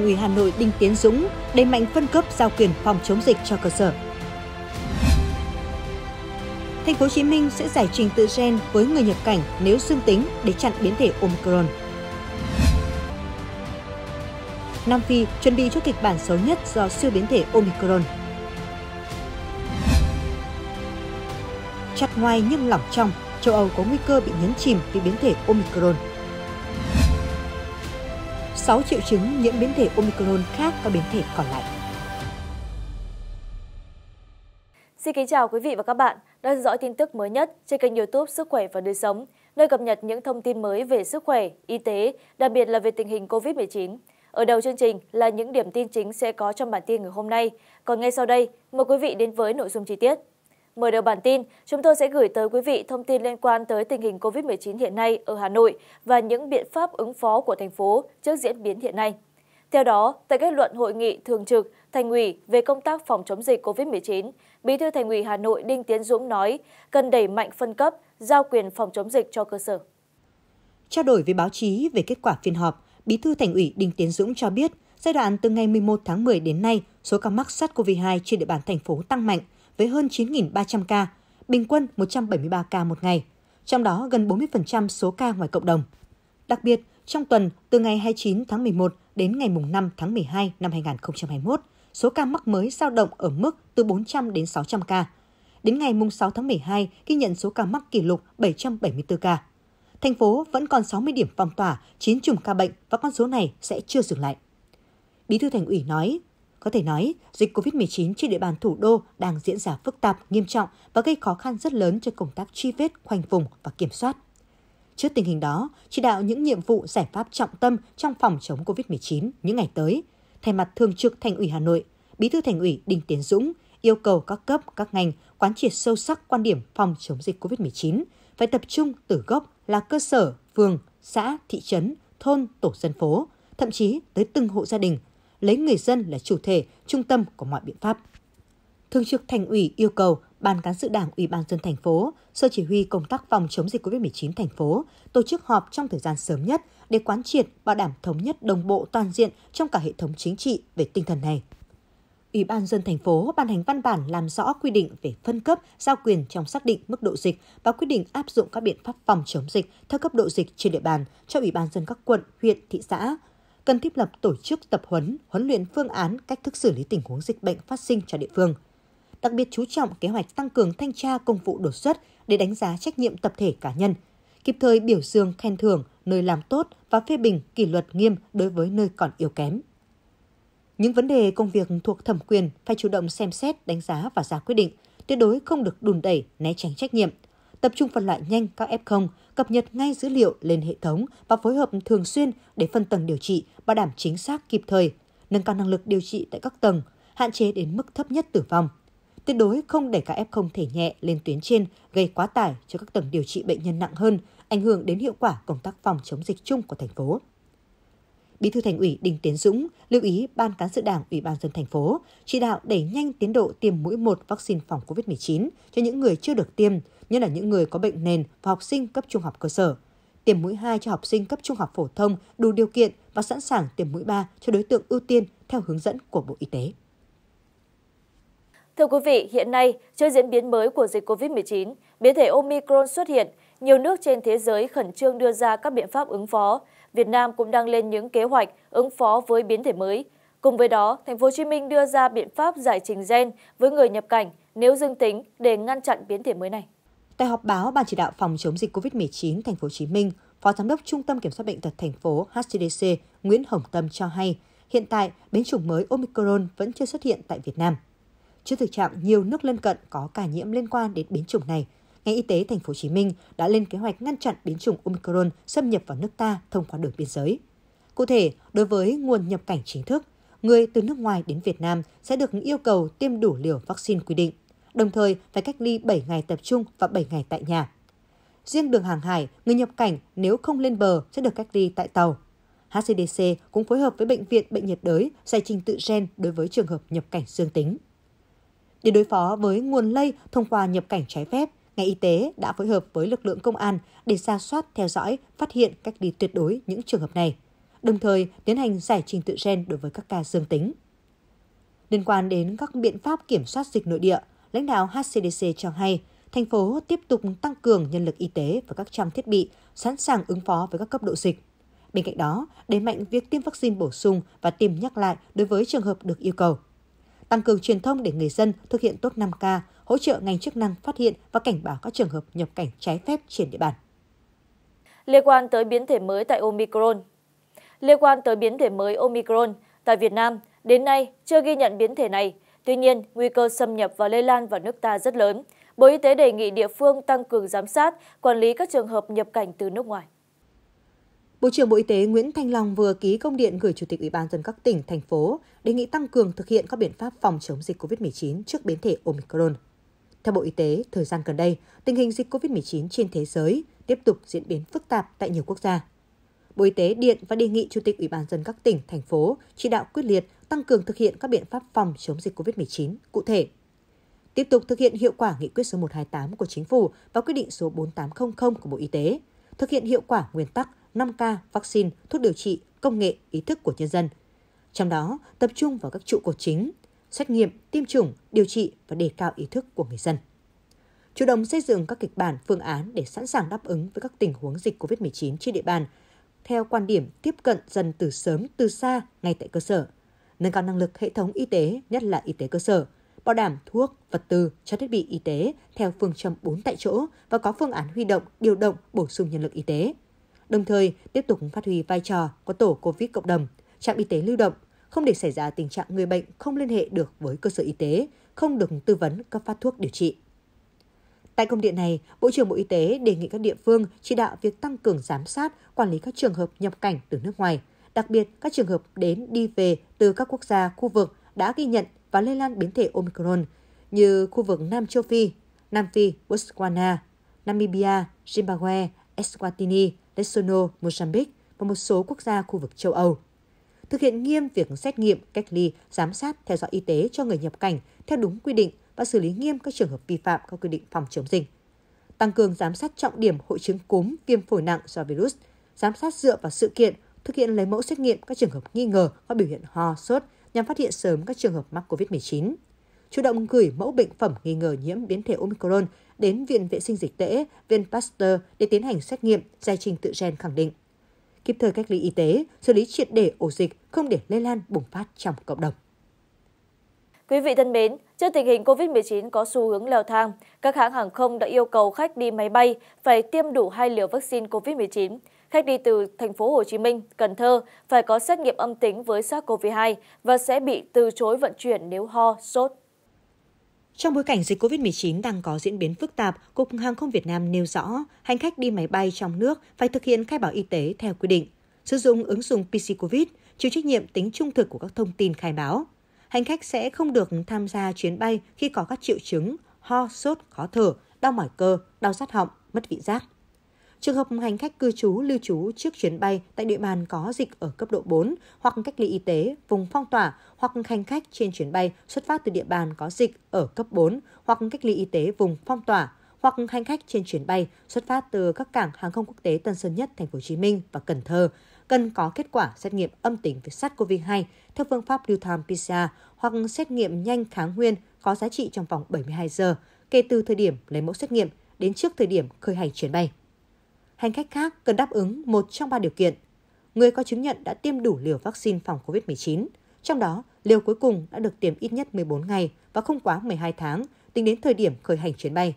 Thành ủy Hà Nội Đinh Tiến Dũng đẩy mạnh phân cấp giao quyền phòng chống dịch cho cơ sở. Thành phố Hồ Chí Minh sẽ giải trình tự gen với người nhập cảnh nếu dương tính để chặn biến thể Omicron. Nam Phi chuẩn bị cho kịch bản xấu nhất do siêu biến thể Omicron. Chặt ngoài nhưng lỏng trong, châu Âu có nguy cơ bị nhấn chìm vì biến thể Omicron. 6 triệu chứng nhiễm biến thể Omicron khác các biến thể còn lại. Xin kính chào quý vị và các bạn đang theo dõi tin tức mới nhất trên kênh youtube Sức khỏe và đời sống, nơi cập nhật những thông tin mới về sức khỏe, y tế, đặc biệt là về tình hình COVID-19. Ở đầu chương trình là những điểm tin chính sẽ có trong bản tin ngày hôm nay. Còn ngay sau đây, mời quý vị đến với nội dung chi tiết. Mở đầu bản tin, chúng tôi sẽ gửi tới quý vị thông tin liên quan tới tình hình COVID-19 hiện nay ở Hà Nội và những biện pháp ứng phó của thành phố trước diễn biến hiện nay. Theo đó, tại kết luận hội nghị thường trực Thành ủy về công tác phòng chống dịch COVID-19, Bí thư Thành ủy Hà Nội Đinh Tiến Dũng nói cần đẩy mạnh phân cấp, giao quyền phòng chống dịch cho cơ sở. Trao đổi với báo chí về kết quả phiên họp, Bí thư Thành ủy Đinh Tiến Dũng cho biết, giai đoạn từ ngày 11 tháng 10 đến nay, số ca mắc SARS-CoV-2 trên địa bàn thành phố tăng mạnh với hơn 9.300 ca, bình quân 173 ca một ngày, trong đó gần 40% số ca ngoài cộng đồng. Đặc biệt, trong tuần từ ngày 29 tháng 11 đến ngày 5 tháng 12 năm 2021, số ca mắc mới dao động ở mức từ 400 đến 600 ca. Đến ngày 6 tháng 12, ghi nhận số ca mắc kỷ lục 774 ca. Thành phố vẫn còn 60 điểm phong tỏa, 9 chùm ca bệnh và con số này sẽ chưa dừng lại. Bí thư Thành ủy nói, có thể nói, dịch COVID-19 trên địa bàn thủ đô đang diễn ra phức tạp, nghiêm trọng và gây khó khăn rất lớn cho công tác truy vết, khoanh vùng và kiểm soát. Trước tình hình đó, chỉ đạo những nhiệm vụ giải pháp trọng tâm trong phòng chống COVID-19 những ngày tới, thay mặt Thường trực Thành ủy Hà Nội, Bí thư Thành ủy Đinh Tiến Dũng yêu cầu các cấp, các ngành quán triệt sâu sắc quan điểm phòng chống dịch COVID-19, phải tập trung từ gốc là cơ sở, phường, xã, thị trấn, thôn, tổ dân phố, thậm chí tới từng hộ gia đình, lấy người dân là chủ thể, trung tâm của mọi biện pháp. Thường trực Thành ủy yêu cầu Ban cán sự Đảng Ủy ban dân thành phố, Sở chỉ huy công tác phòng chống dịch COVID-19 thành phố tổ chức họp trong thời gian sớm nhất để quán triệt bảo đảm thống nhất đồng bộ toàn diện trong cả hệ thống chính trị về tinh thần này. Ủy ban dân thành phố ban hành văn bản làm rõ quy định về phân cấp, giao quyền trong xác định mức độ dịch và quyết định áp dụng các biện pháp phòng chống dịch theo cấp độ dịch trên địa bàn cho Ủy ban dân các quận, huyện, thị xã. Cần thiết lập tổ chức tập huấn, huấn luyện phương án cách thức xử lý tình huống dịch bệnh phát sinh cho địa phương. Đặc biệt chú trọng kế hoạch tăng cường thanh tra công vụ đột xuất để đánh giá trách nhiệm tập thể cá nhân, kịp thời biểu dương khen thưởng nơi làm tốt và phê bình kỷ luật nghiêm đối với nơi còn yếu kém những vấn đề công việc thuộc thẩm quyền phải chủ động xem xét, đánh giá và ra quyết định, tuyệt đối không được đùn đẩy, né tránh trách nhiệm. Tập trung phân loại nhanh các F0, cập nhật ngay dữ liệu lên hệ thống và phối hợp thường xuyên để phân tầng điều trị, bảo đảm chính xác kịp thời, nâng cao năng lực điều trị tại các tầng, hạn chế đến mức thấp nhất tử vong. Tuyệt đối không để các F0 thể nhẹ lên tuyến trên gây quá tải cho các tầng điều trị bệnh nhân nặng hơn, ảnh hưởng đến hiệu quả công tác phòng chống dịch chung của thành phố. Bí thư Thành ủy Đinh Tiến Dũng lưu ý Ban cán sự Đảng Ủy ban dân thành phố chỉ đạo đẩy nhanh tiến độ tiêm mũi 1 vaccine phòng COVID-19 cho những người chưa được tiêm, nhất là những người có bệnh nền và học sinh cấp trung học cơ sở. Tiêm mũi 2 cho học sinh cấp trung học phổ thông đủ điều kiện và sẵn sàng tiêm mũi 3 cho đối tượng ưu tiên theo hướng dẫn của Bộ Y tế. Thưa quý vị, hiện nay, trước diễn biến mới của dịch COVID-19, biến thể Omicron xuất hiện, nhiều nước trên thế giới khẩn trương đưa ra các biện pháp ứng phó. Việt Nam cũng đang lên những kế hoạch ứng phó với biến thể mới. Cùng với đó, thành phố Hồ Chí Minh đưa ra biện pháp giải trình gen với người nhập cảnh nếu dương tính để ngăn chặn biến thể mới này. Tại họp báo Ban chỉ đạo phòng chống dịch COVID-19 thành phố Hồ Chí Minh, Phó Giám đốc Trung tâm Kiểm soát bệnh tật thành phố HCDC Nguyễn Hồng Tâm cho hay, hiện tại biến chủng mới Omicron vẫn chưa xuất hiện tại Việt Nam. Trước thực trạng nhiều nước lân cận có ca nhiễm liên quan đến biến chủng này, ngành y tế thành phố Hồ Chí Minh đã lên kế hoạch ngăn chặn biến chủng Omicron xâm nhập vào nước ta thông qua đường biên giới. Cụ thể, đối với nguồn nhập cảnh chính thức, người từ nước ngoài đến Việt Nam sẽ được yêu cầu tiêm đủ liều vaccine quy định, đồng thời phải cách ly 7 ngày tập trung và 7 ngày tại nhà. Riêng đường hàng hải, người nhập cảnh nếu không lên bờ sẽ được cách ly tại tàu. HCDC cũng phối hợp với Bệnh viện Bệnh nhiệt đới giải trình tự gen đối với trường hợp nhập cảnh dương tính. Để đối phó với nguồn lây thông qua nhập cảnh trái phép, ngành y tế đã phối hợp với lực lượng công an để ra soát, theo dõi, phát hiện cách ly tuyệt đối những trường hợp này. đồng thời tiến hành giải trình tự gen đối với các ca dương tính. Liên quan đến các biện pháp kiểm soát dịch nội địa, lãnh đạo HCDC cho hay, thành phố tiếp tục tăng cường nhân lực y tế và các trang thiết bị sẵn sàng ứng phó với các cấp độ dịch. Bên cạnh đó, đẩy mạnh việc tiêm vaccine bổ sung và tiêm nhắc lại đối với trường hợp được yêu cầu. Tăng cường truyền thông để người dân thực hiện tốt 5K, hỗ trợ ngành chức năng phát hiện và cảnh báo các trường hợp nhập cảnh trái phép trên địa bàn. Liên quan tới biến thể mới tại Omicron Liên quan tới biến thể mới Omicron, tại Việt Nam, đến nay chưa ghi nhận biến thể này. Tuy nhiên, nguy cơ xâm nhập và lây lan vào nước ta rất lớn. Bộ Y tế đề nghị địa phương tăng cường giám sát, quản lý các trường hợp nhập cảnh từ nước ngoài. Bộ trưởng Bộ Y tế Nguyễn Thanh Long vừa ký công điện gửi Chủ tịch Ủy ban dân các tỉnh, thành phố đề nghị tăng cường thực hiện các biện pháp phòng chống dịch COVID-19 trước biến thể Omicron. Theo Bộ Y tế, thời gian gần đây, tình hình dịch COVID-19 trên thế giới tiếp tục diễn biến phức tạp tại nhiều quốc gia. Bộ Y tế điện và đề nghị Chủ tịch Ủy ban dân các tỉnh, thành phố chỉ đạo quyết liệt tăng cường thực hiện các biện pháp phòng chống dịch COVID-19 cụ thể. Tiếp tục thực hiện hiệu quả nghị quyết số 128 của Chính phủ và quyết định số 4800 của Bộ Y tế, thực hiện hiệu quả nguyên tắc 5K, vaccine, thuốc điều trị, công nghệ, ý thức của nhân dân. Trong đó, tập trung vào các trụ cột chính, xét nghiệm, tiêm chủng, điều trị và đề cao ý thức của người dân. Chủ động xây dựng các kịch bản, phương án để sẵn sàng đáp ứng với các tình huống dịch COVID-19 trên địa bàn, theo quan điểm tiếp cận dần từ sớm từ xa ngay tại cơ sở, nâng cao năng lực hệ thống y tế, nhất là y tế cơ sở, bảo đảm thuốc, vật tư, cho thiết bị y tế theo phương châm 4 tại chỗ và có phương án huy động, điều động, bổ sung nhân lực y tế. Đồng thời, tiếp tục phát huy vai trò của tổ COVID cộng đồng, trạm y tế lưu động, không để xảy ra tình trạng người bệnh không liên hệ được với cơ sở y tế, không được tư vấn cấp phát thuốc điều trị. Tại công điện này, Bộ trưởng Bộ Y tế đề nghị các địa phương chỉ đạo việc tăng cường giám sát, quản lý các trường hợp nhập cảnh từ nước ngoài, đặc biệt các trường hợp đến đi về từ các quốc gia, khu vực đã ghi nhận và lây lan biến thể Omicron như khu vực Nam Châu Phi, Nam Phi, Botswana, Namibia, Zimbabwe, Eswatini, Lesotho, Mozambique và một số quốc gia khu vực châu Âu. Thực hiện nghiêm việc xét nghiệm, cách ly, giám sát, theo dõi y tế cho người nhập cảnh theo đúng quy định và xử lý nghiêm các trường hợp vi phạm các quy định phòng chống dịch. Tăng cường giám sát trọng điểm hội chứng cúm, viêm phổi nặng do virus, giám sát dựa vào sự kiện, thực hiện lấy mẫu xét nghiệm các trường hợp nghi ngờ có biểu hiện ho, sốt nhằm phát hiện sớm các trường hợp mắc COVID-19. Chủ động gửi mẫu bệnh phẩm nghi ngờ nhiễm biến thể Omicron đến Viện Vệ sinh Dịch tễ, Viện Pasteur để tiến hành xét nghiệm, giải trình tự gen khẳng định. Kịp thời cách ly y tế, xử lý triệt để ổ dịch, không để lây lan bùng phát trong cộng đồng. Quý vị thân mến, trước tình hình COVID-19 có xu hướng leo thang, các hãng hàng không đã yêu cầu khách đi máy bay phải tiêm đủ hai liều vaccine COVID-19. Khách đi từ thành phố Hồ Chí Minh, Cần Thơ phải có xét nghiệm âm tính với SARS-CoV-2 và sẽ bị từ chối vận chuyển nếu ho, sốt. Trong bối cảnh dịch COVID-19 đang có diễn biến phức tạp, Cục Hàng không Việt Nam nêu rõ, hành khách đi máy bay trong nước phải thực hiện khai báo y tế theo quy định, sử dụng ứng dụng PC COVID, chịu trách nhiệm tính trung thực của các thông tin khai báo. Hành khách sẽ không được tham gia chuyến bay khi có các triệu chứng ho, sốt, khó thở, đau mỏi cơ, đau rát họng, mất vị giác. Trường hợp hành khách cư trú lưu trú trước chuyến bay tại địa bàn có dịch ở cấp độ 4 hoặc cách ly y tế, vùng phong tỏa hoặc hành khách trên chuyến bay xuất phát từ địa bàn có dịch ở cấp 4 hoặc cách ly y tế vùng phong tỏa hoặc hành khách trên chuyến bay xuất phát từ các cảng hàng không quốc tế Tân Sơn Nhất, Thành phố Hồ Chí Minh và Cần Thơ cần có kết quả xét nghiệm âm tính với SARS-CoV-2 theo phương pháp real-time PCR hoặc xét nghiệm nhanh kháng nguyên có giá trị trong vòng 72 giờ kể từ thời điểm lấy mẫu xét nghiệm đến trước thời điểm khởi hành chuyến bay hành khách khác cần đáp ứng một trong ba điều kiện. Người có chứng nhận đã tiêm đủ liều vaccine phòng COVID-19, trong đó liều cuối cùng đã được tiêm ít nhất 14 ngày và không quá 12 tháng tính đến thời điểm khởi hành chuyến bay,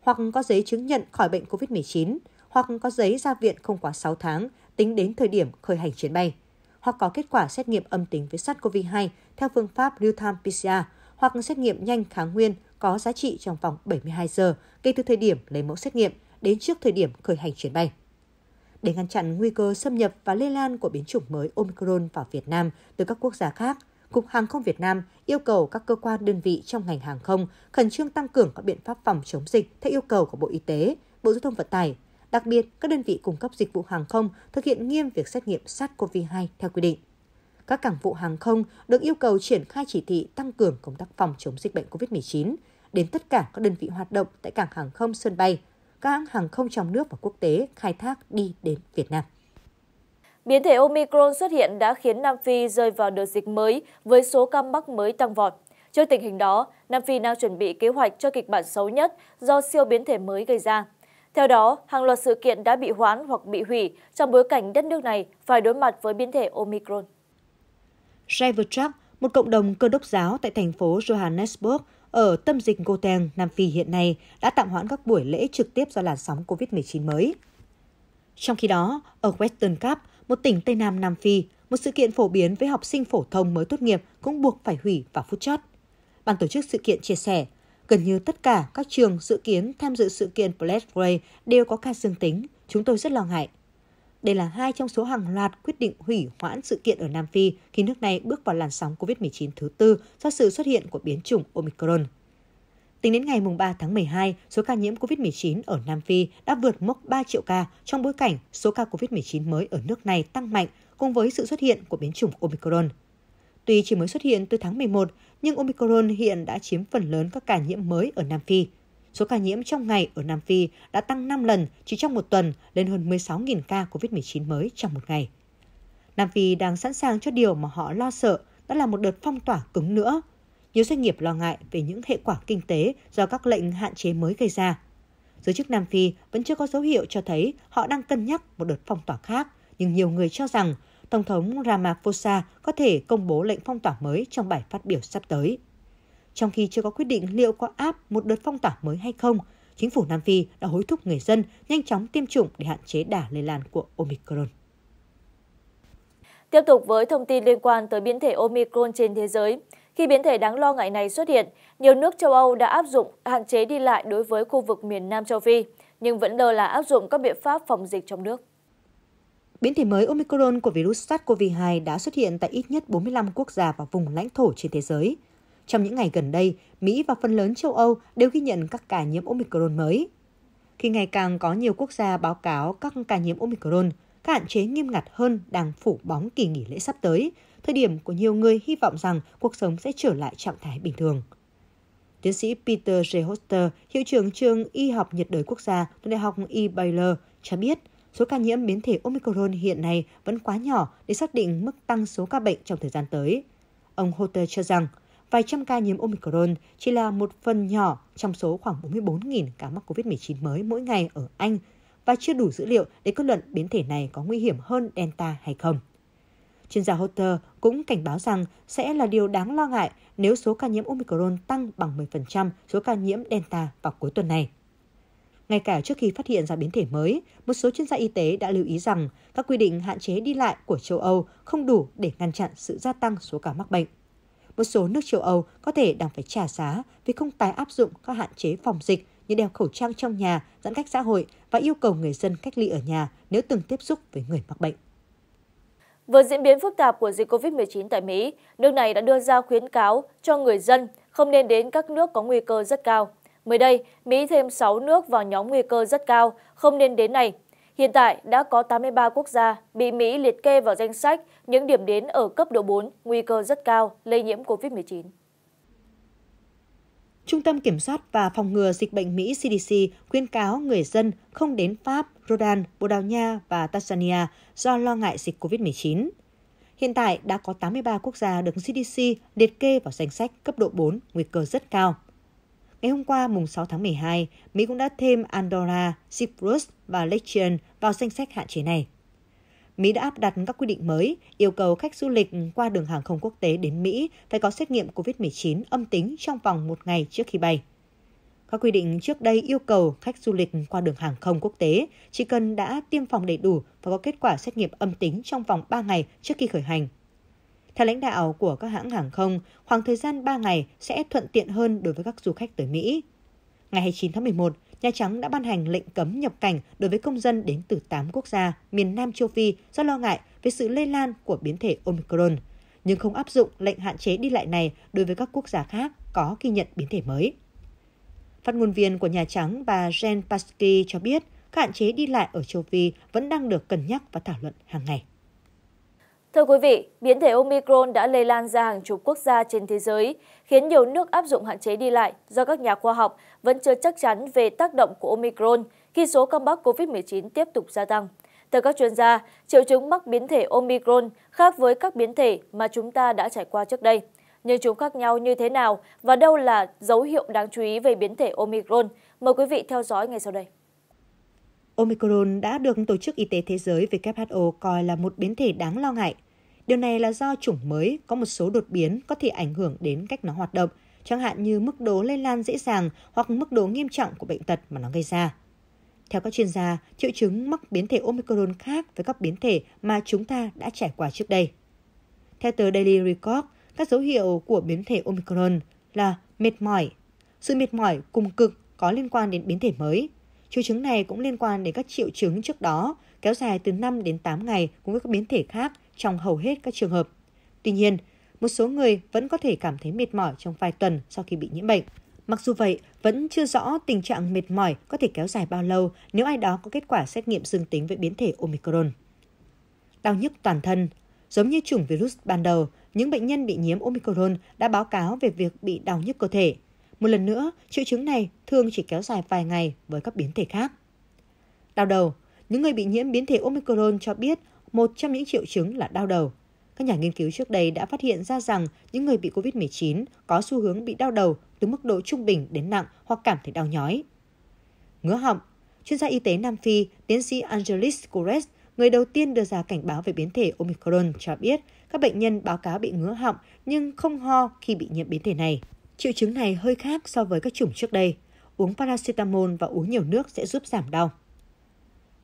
hoặc có giấy chứng nhận khỏi bệnh COVID-19, hoặc có giấy ra viện không quá 6 tháng tính đến thời điểm khởi hành chuyến bay, hoặc có kết quả xét nghiệm âm tính với SARS-CoV-2 theo phương pháp real-time PCR, hoặc xét nghiệm nhanh kháng nguyên có giá trị trong vòng 72 giờ kể từ thời điểm lấy mẫu xét nghiệm đến trước thời điểm khởi hành chuyến bay. Để ngăn chặn nguy cơ xâm nhập và lây lan của biến chủng mới Omicron vào Việt Nam từ các quốc gia khác, Cục Hàng không Việt Nam yêu cầu các cơ quan đơn vị trong ngành hàng không khẩn trương tăng cường các biện pháp phòng chống dịch theo yêu cầu của Bộ Y tế, Bộ Giao thông Vận tải. Đặc biệt, các đơn vị cung cấp dịch vụ hàng không thực hiện nghiêm việc xét nghiệm SARS-CoV-2 theo quy định. Các cảng vụ hàng không được yêu cầu triển khai chỉ thị tăng cường công tác phòng chống dịch bệnh COVID-19 đến tất cả các đơn vị hoạt động tại cảng hàng không sân bay, các hãng hàng không trong nước và quốc tế khai thác đi đến Việt Nam. Biến thể Omicron xuất hiện đã khiến Nam Phi rơi vào đợt dịch mới với số ca mắc mới tăng vọt. Trước tình hình đó, Nam Phi đang chuẩn bị kế hoạch cho kịch bản xấu nhất do siêu biến thể mới gây ra. Theo đó, hàng loạt sự kiện đã bị hoãn hoặc bị hủy trong bối cảnh đất nước này phải đối mặt với biến thể Omicron. Cybertruck, một cộng đồng cơ đốc giáo tại thành phố Johannesburg ở tâm dịch Gauteng, Nam Phi hiện nay đã tạm hoãn các buổi lễ trực tiếp do làn sóng COVID-19 mới. Trong khi đó, ở Western Cape, một tỉnh Tây Nam Nam Phi, một sự kiện phổ biến với học sinh phổ thông mới tốt nghiệp cũng buộc phải hủy vào phút chót. Ban tổ chức sự kiện chia sẻ, gần như tất cả các trường dự kiến tham dự sự kiện Black Friday đều có ca dương tính, chúng tôi rất lo ngại. Đây là hai trong số hàng loạt quyết định hủy hoãn sự kiện ở Nam Phi khi nước này bước vào làn sóng COVID-19 thứ tư do sự xuất hiện của biến chủng Omicron. Tính đến ngày 3 tháng 12, số ca nhiễm COVID-19 ở Nam Phi đã vượt mốc 3 triệu ca trong bối cảnh số ca COVID-19 mới ở nước này tăng mạnh cùng với sự xuất hiện của biến chủng Omicron. Tuy chỉ mới xuất hiện từ tháng 11, nhưng Omicron hiện đã chiếm phần lớn các ca nhiễm mới ở Nam Phi. Số ca nhiễm trong ngày ở Nam Phi đã tăng 5 lần chỉ trong một tuần lên hơn 16.000 ca COVID-19 mới trong một ngày. Nam Phi đang sẵn sàng cho điều mà họ lo sợ, đó là một đợt phong tỏa cứng nữa. Nhiều doanh nghiệp lo ngại về những hệ quả kinh tế do các lệnh hạn chế mới gây ra. Giới chức Nam Phi vẫn chưa có dấu hiệu cho thấy họ đang cân nhắc một đợt phong tỏa khác, nhưng nhiều người cho rằng Tổng thống Ramaphosa có thể công bố lệnh phong tỏa mới trong bài phát biểu sắp tới. Trong khi chưa có quyết định liệu có áp một đợt phong tỏa mới hay không, chính phủ Nam Phi đã hối thúc người dân nhanh chóng tiêm chủng để hạn chế đà lây lan của Omicron. Tiếp tục với thông tin liên quan tới biến thể Omicron trên thế giới. Khi biến thể đáng lo ngại này xuất hiện, nhiều nước châu Âu đã áp dụng hạn chế đi lại đối với khu vực miền Nam châu Phi, nhưng vẫn lơ là áp dụng các biện pháp phòng dịch trong nước. Biến thể mới Omicron của virus SARS-CoV-2 đã xuất hiện tại ít nhất 45 quốc gia và vùng lãnh thổ trên thế giới. Trong những ngày gần đây, Mỹ và phần lớn châu Âu đều ghi nhận các ca nhiễm Omicron mới. Khi ngày càng có nhiều quốc gia báo cáo các ca nhiễm Omicron, các hạn chế nghiêm ngặt hơn đang phủ bóng kỳ nghỉ lễ sắp tới, thời điểm của nhiều người hy vọng rằng cuộc sống sẽ trở lại trạng thái bình thường. Tiến sĩ Peter J. Hoster, hiệu trưởng trường y học nhiệt đới quốc gia thuộc Đại học E. Baylor, cho biết số ca nhiễm biến thể Omicron hiện nay vẫn quá nhỏ để xác định mức tăng số ca bệnh trong thời gian tới. Ông Hotter cho rằng, vài trăm ca nhiễm Omicron chỉ là một phần nhỏ trong số khoảng 44.000 ca mắc COVID-19 mới mỗi ngày ở Anh và chưa đủ dữ liệu để kết luận biến thể này có nguy hiểm hơn Delta hay không. Chuyên gia Hotter cũng cảnh báo rằng sẽ là điều đáng lo ngại nếu số ca nhiễm Omicron tăng bằng 10% số ca nhiễm Delta vào cuối tuần này. Ngay cả trước khi phát hiện ra biến thể mới, một số chuyên gia y tế đã lưu ý rằng các quy định hạn chế đi lại của châu Âu không đủ để ngăn chặn sự gia tăng số ca mắc bệnh. Một số nước châu Âu có thể đang phải trả giá vì không tái áp dụng các hạn chế phòng dịch như đeo khẩu trang trong nhà, giãn cách xã hội và yêu cầu người dân cách ly ở nhà nếu từng tiếp xúc với người mắc bệnh. Với diễn biến phức tạp của dịch COVID-19 tại Mỹ, nước này đã đưa ra khuyến cáo cho người dân không nên đến các nước có nguy cơ rất cao. Mới đây, Mỹ thêm 6 nước vào nhóm nguy cơ rất cao, không nên đến này. Hiện tại đã có 83 quốc gia bị Mỹ liệt kê vào danh sách những điểm đến ở cấp độ 4, nguy cơ rất cao lây nhiễm COVID-19. Trung tâm Kiểm soát và Phòng ngừa Dịch bệnh Mỹ CDC khuyên cáo người dân không đến Pháp, Rodan, Bồ Đào Nha và Tanzania do lo ngại dịch COVID-19. Hiện tại đã có 83 quốc gia được CDC liệt kê vào danh sách cấp độ 4 nguy cơ rất cao. Ngày hôm qua, mùng 6 tháng 12, Mỹ cũng đã thêm Andorra, Cyprus và Liechtenstein vào danh sách hạn chế này. Mỹ đã áp đặt các quy định mới, yêu cầu khách du lịch qua đường hàng không quốc tế đến Mỹ phải có xét nghiệm COVID-19 âm tính trong vòng một ngày trước khi bay. Các quy định trước đây yêu cầu khách du lịch qua đường hàng không quốc tế chỉ cần đã tiêm phòng đầy đủ và có kết quả xét nghiệm âm tính trong vòng 3 ngày trước khi khởi hành. Theo lãnh đạo của các hãng hàng không, khoảng thời gian 3 ngày sẽ thuận tiện hơn đối với các du khách tới Mỹ. Ngày 29 tháng 11, Nhà Trắng đã ban hành lệnh cấm nhập cảnh đối với công dân đến từ 8 quốc gia miền Nam châu Phi do lo ngại về sự lây lan của biến thể Omicron, nhưng không áp dụng lệnh hạn chế đi lại này đối với các quốc gia khác có ghi nhận biến thể mới. Phát ngôn viên của Nhà Trắng bà Jen Psaki cho biết các hạn chế đi lại ở châu Phi vẫn đang được cân nhắc và thảo luận hàng ngày. Thưa quý vị, biến thể Omicron đã lây lan ra hàng chục quốc gia trên thế giới, khiến nhiều nước áp dụng hạn chế đi lại do các nhà khoa học vẫn chưa chắc chắn về tác động của Omicron khi số ca mắc COVID-19 tiếp tục gia tăng. Theo các chuyên gia, triệu chứng mắc biến thể Omicron khác với các biến thể mà chúng ta đã trải qua trước đây. Nhưng chúng khác nhau như thế nào và đâu là dấu hiệu đáng chú ý về biến thể Omicron? Mời quý vị theo dõi ngay sau đây. Omicron đã được Tổ chức Y tế Thế giới WHO coi là một biến thể đáng lo ngại. Điều này là do chủng mới có một số đột biến có thể ảnh hưởng đến cách nó hoạt động, chẳng hạn như mức độ lây lan dễ dàng hoặc mức độ nghiêm trọng của bệnh tật mà nó gây ra. Theo các chuyên gia, triệu chứng mắc biến thể Omicron khác với các biến thể mà chúng ta đã trải qua trước đây. Theo tờ Daily Record, các dấu hiệu của biến thể Omicron là mệt mỏi. Sự mệt mỏi cùng cực có liên quan đến biến thể mới. Triệu chứng này cũng liên quan đến các triệu chứng trước đó, kéo dài từ 5 đến 8 ngày cùng với các biến thể khác trong hầu hết các trường hợp. Tuy nhiên, một số người vẫn có thể cảm thấy mệt mỏi trong vài tuần sau khi bị nhiễm bệnh. Mặc dù vậy, vẫn chưa rõ tình trạng mệt mỏi có thể kéo dài bao lâu nếu ai đó có kết quả xét nghiệm dương tính với biến thể Omicron. Đau nhức toàn thân Giống như chủng virus ban đầu, những bệnh nhân bị nhiễm Omicron đã báo cáo về việc bị đau nhức cơ thể. Một lần nữa, triệu chứng này thường chỉ kéo dài vài ngày với các biến thể khác. Đau đầu Những người bị nhiễm biến thể Omicron cho biết một trong những triệu chứng là đau đầu. Các nhà nghiên cứu trước đây đã phát hiện ra rằng những người bị COVID-19 có xu hướng bị đau đầu từ mức độ trung bình đến nặng hoặc cảm thấy đau nhói. Ngứa họng Chuyên gia y tế Nam Phi, tiến sĩ Angelis Kores, người đầu tiên đưa ra cảnh báo về biến thể Omicron cho biết các bệnh nhân báo cáo bị ngứa họng nhưng không ho khi bị nhiễm biến thể này. Triệu chứng này hơi khác so với các chủng trước đây. Uống paracetamol và uống nhiều nước sẽ giúp giảm đau.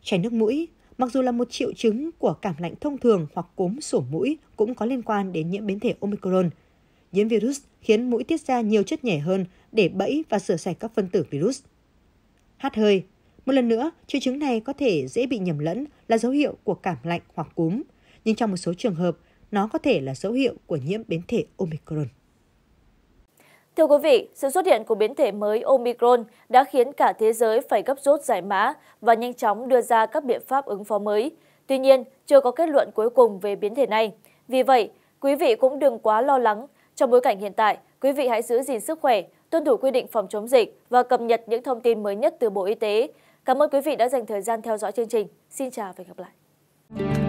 Chảy nước mũi Mặc dù là một triệu chứng của cảm lạnh thông thường hoặc cúm sổ mũi cũng có liên quan đến nhiễm biến thể Omicron. Nhiễm virus khiến mũi tiết ra nhiều chất nhảy hơn để bẫy và sửa sạch các phân tử virus. Hát hơi. Một lần nữa, triệu chứng này có thể dễ bị nhầm lẫn là dấu hiệu của cảm lạnh hoặc cúm, nhưng trong một số trường hợp, nó có thể là dấu hiệu của nhiễm biến thể Omicron. Thưa quý vị, sự xuất hiện của biến thể mới Omicron đã khiến cả thế giới phải gấp rút giải mã và nhanh chóng đưa ra các biện pháp ứng phó mới. Tuy nhiên, chưa có kết luận cuối cùng về biến thể này. Vì vậy, quý vị cũng đừng quá lo lắng. Trong bối cảnh hiện tại, quý vị hãy giữ gìn sức khỏe, tuân thủ quy định phòng chống dịch và cập nhật những thông tin mới nhất từ Bộ Y tế. Cảm ơn quý vị đã dành thời gian theo dõi chương trình. Xin chào và hẹn gặp lại.